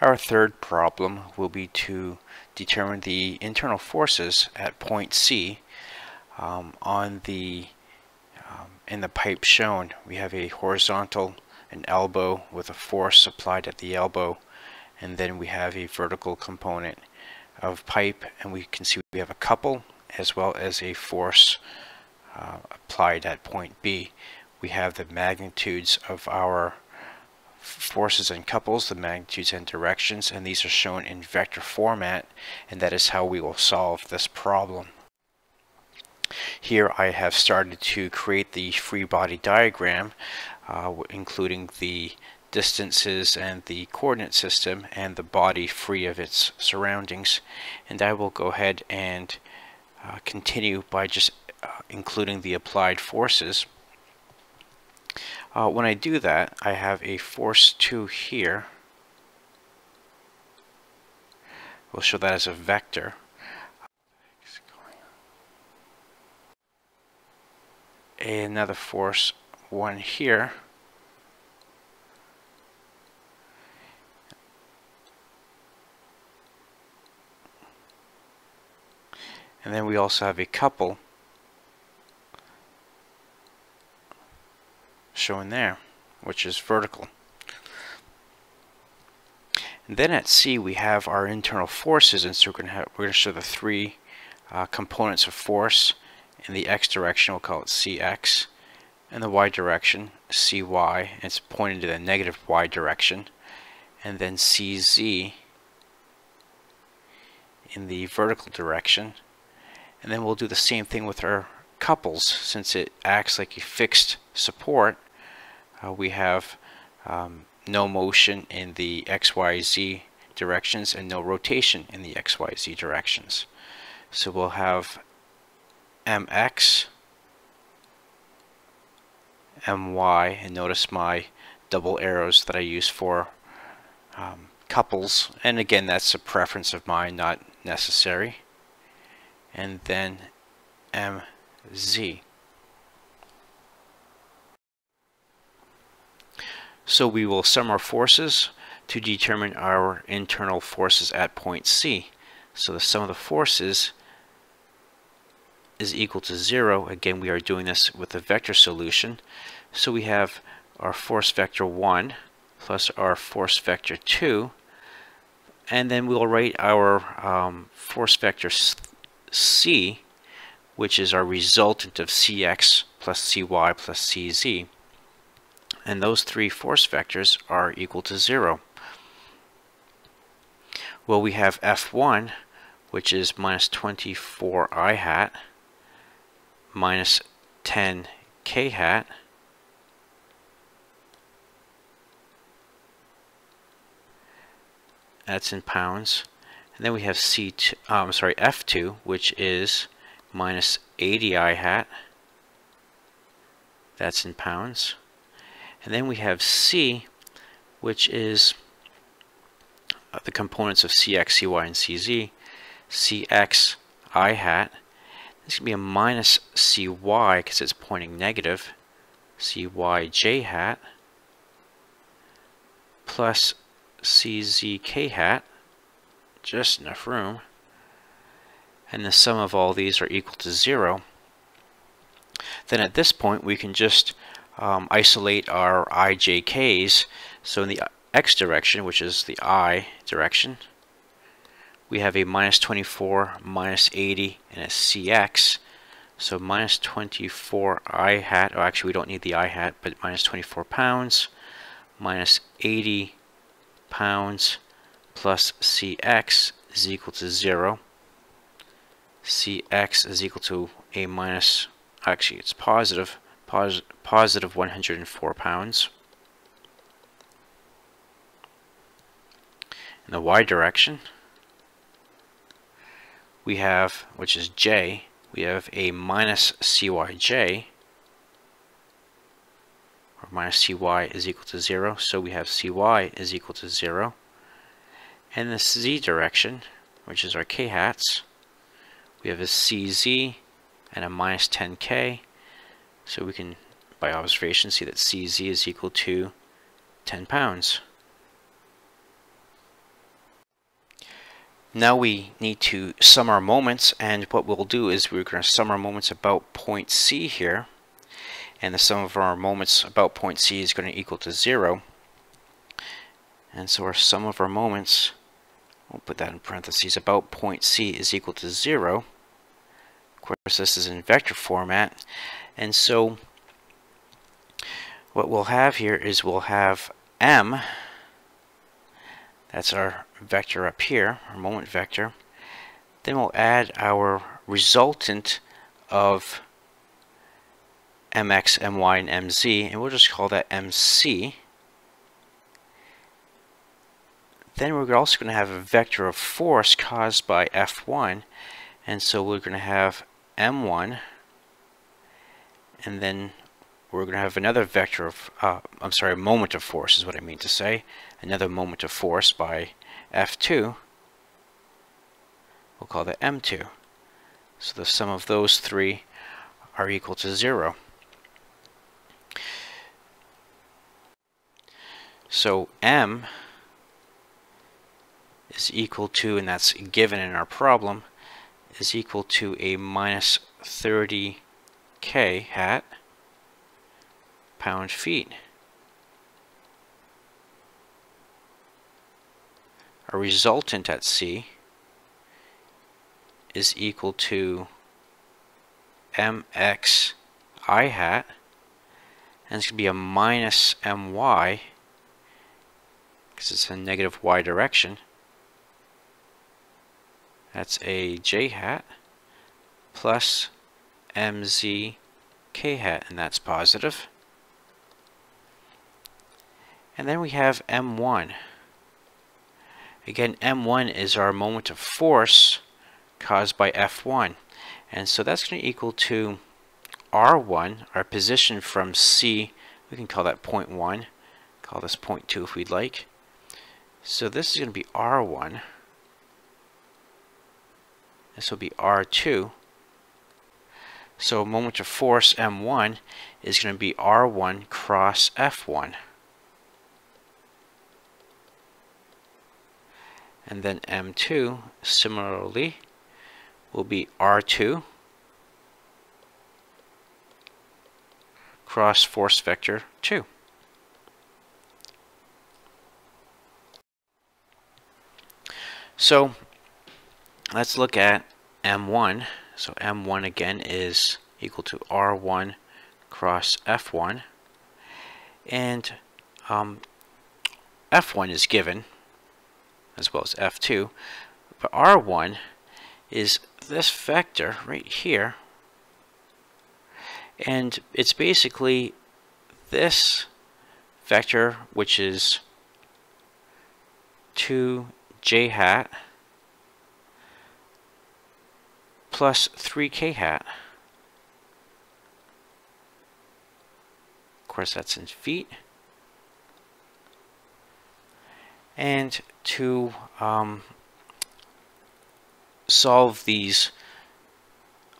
Our third problem will be to determine the internal forces at point C um, on the um, in the pipe shown. We have a horizontal an elbow with a force applied at the elbow and then we have a vertical component of pipe and we can see we have a couple as well as a force uh, applied at point B. We have the magnitudes of our forces and couples, the magnitudes and directions, and these are shown in vector format, and that is how we will solve this problem. Here I have started to create the free body diagram, uh, including the distances and the coordinate system and the body free of its surroundings. And I will go ahead and uh, continue by just uh, including the applied forces. Uh, when I do that, I have a force 2 here. We'll show that as a vector. Another force 1 here. And then we also have a couple shown there, which is vertical. And then at C we have our internal forces, and so we're going to, show the three uh, components of force. In the x direction, we'll call it Cx. In the y direction, Cy, and it's pointing to the negative y direction. And then Cz in the vertical direction. And then we'll do the same thing with our couples since it acts like a fixed support uh, we have um, no motion in the XYZ directions and no rotation in the XYZ directions. So we'll have MX, MY, and notice my double arrows that I use for um, couples. And again, that's a preference of mine, not necessary. And then MZ. So we will sum our forces to determine our internal forces at point C. So the sum of the forces is equal to 0. Again, we are doing this with a vector solution. So we have our force vector 1 plus our force vector 2. And then we'll write our um, force vector C, which is our resultant of Cx plus Cy plus Cz and those three force vectors are equal to 0. Well, we have F1, which is minus 24 i hat, minus 10 k hat, that's in pounds. And then we have C2, um, sorry, F2, which is minus 80 i hat, that's in pounds. And then we have C, which is uh, the components of Cx, Cy, and Cz. Cx i hat. This can be a minus Cy because it's pointing negative. Cyj hat plus Czk hat, just enough room. And the sum of all these are equal to zero. Then at this point we can just um, isolate our ijk's. So in the x direction, which is the i direction, we have a minus 24, minus 80, and a cx. So minus 24 i hat, or actually we don't need the i hat, but minus 24 pounds, minus 80 pounds plus cx is equal to 0. cx is equal to a minus, actually it's positive, pos positive 104 pounds. In the y direction, we have, which is j, we have a minus cyj, or minus cy is equal to 0, so we have cy is equal to 0. And the z direction, which is our k hats, we have a cz and a minus 10k, so we can, by observation, see that CZ is equal to 10 pounds. Now we need to sum our moments and what we'll do is we're going to sum our moments about point C here. And the sum of our moments about point C is going to equal to 0 and so our sum of our moments we'll put that in parentheses about point C is equal to 0 of course this is in vector format and so what we'll have here is we'll have M that's our vector up here, our moment vector. Then we'll add our resultant of mx, my, and mz, and we'll just call that mc. Then we're also going to have a vector of force caused by F1, and so we're going to have m1, and then we're going to have another vector of, uh, I'm sorry, moment of force is what I mean to say, another moment of force by F2, we'll call that M2. So the sum of those three are equal to 0. So M is equal to, and that's given in our problem, is equal to a minus 30k hat. Pound feet. a resultant at C is equal to mx i hat. And it's going to be a minus my because it's a negative y direction. That's a j hat plus mz k hat and that's positive. and then we have m1 Again, M1 is our moment of force caused by F1. And so that's going to equal to R1, our position from C. We can call that point 1. Call this point 2 if we'd like. So this is going to be R1. This will be R2. So moment of force M1 is going to be R1 cross F1. and then M2 similarly will be R2 cross force vector 2. So let's look at M1. So M1 again is equal to R1 cross F1 and um, F1 is given as well as F2. But R1 is this vector right here. And it's basically this vector, which is 2j hat plus 3k hat. Of course, that's in feet. and to um, solve these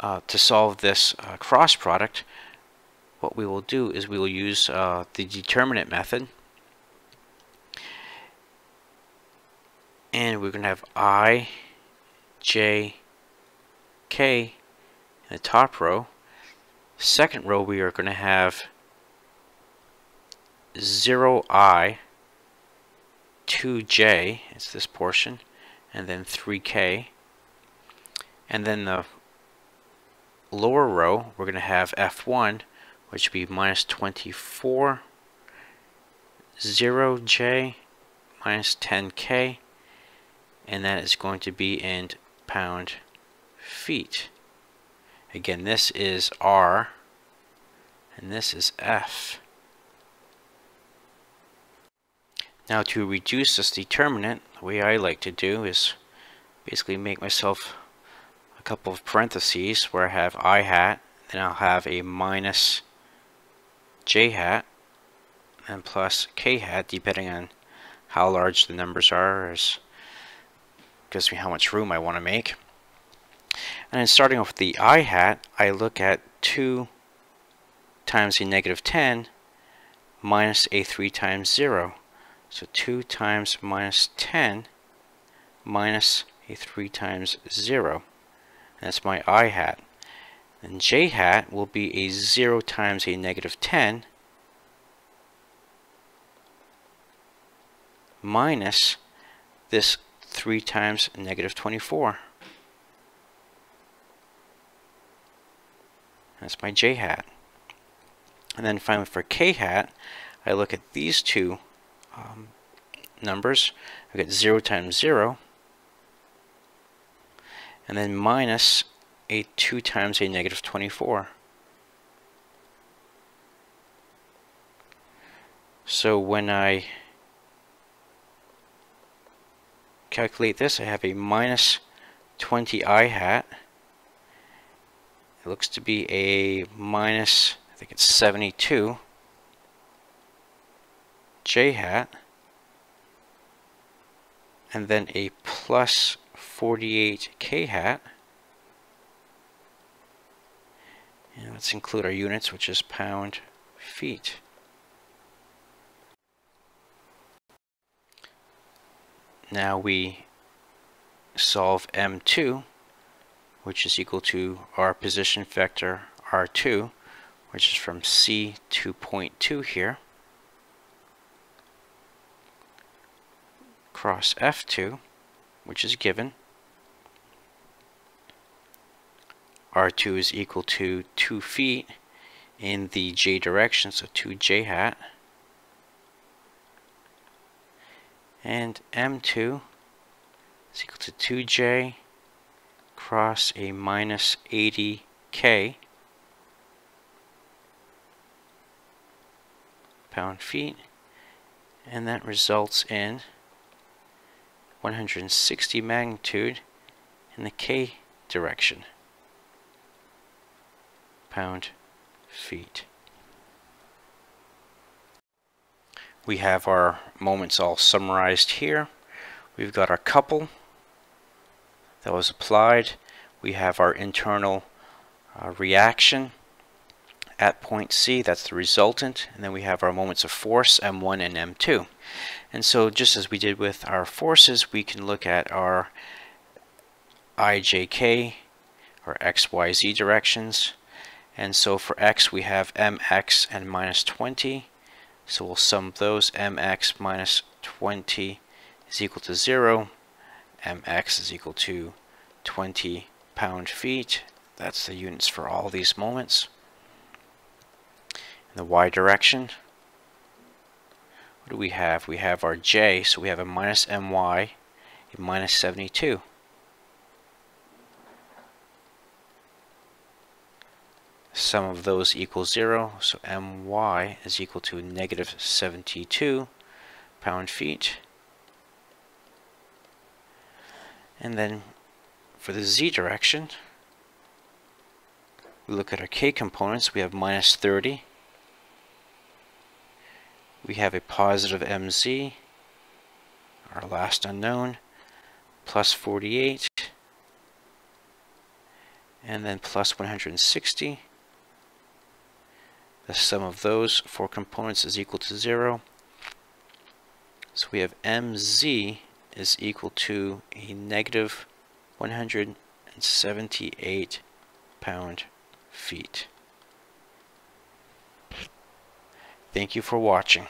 uh, to solve this uh, cross product what we will do is we will use uh, the determinant method and we're going to have i j k in the top row second row we are going to have 0i 2j, it's this portion, and then 3k. And then the lower row, we're going to have f1, which would be minus 24, 0j, minus 10k, and that is going to be in pound feet. Again, this is R, and this is F. Now to reduce this determinant, the way I like to do is basically make myself a couple of parentheses where I have i hat, then I'll have a minus j hat, and plus k hat, depending on how large the numbers are, as gives me how much room I want to make. And then starting off with the i hat, I look at 2 times a negative 10 minus a 3 times 0. So 2 times minus 10 minus a 3 times 0. That's my i hat. And j hat will be a 0 times a negative 10 minus this 3 times negative 24. That's my j hat. And then finally for k hat, I look at these two um, numbers. I get 0 times 0, and then minus a 2 times a negative 24. So when I calculate this, I have a minus 20 i hat. It looks to be a minus, I think it's 72 j hat. And then a plus 48 k hat. And let's include our units, which is pound feet. Now we solve M2, which is equal to our position vector R2, which is from C to point 2 here, cross F2, which is given. R2 is equal to 2 feet in the j direction, so 2 j hat. and M2 is equal to 2J cross a minus 80K pound feet and that results in 160 magnitude in the K direction pound feet. We have our moments all summarized here. We've got our couple that was applied. We have our internal uh, reaction at point C, that's the resultant, and then we have our moments of force, M1 and M2. And so just as we did with our forces, we can look at our IJK, or XYZ directions. And so for X we have MX and minus 20, so we'll sum those. mx minus 20 is equal to 0. Mx is equal to 20 pound feet. That's the units for all these moments. In the y direction, what do we have? We have our j, so we have a minus my, a minus 72. sum of those equals 0, so my is equal to negative 72 pound-feet. And then for the z direction, we look at our k components, we have minus 30. We have a positive mz, our last unknown, plus 48, and then plus 160. The sum of those four components is equal to 0. So we have mz is equal to a negative 178 pound feet. Thank you for watching.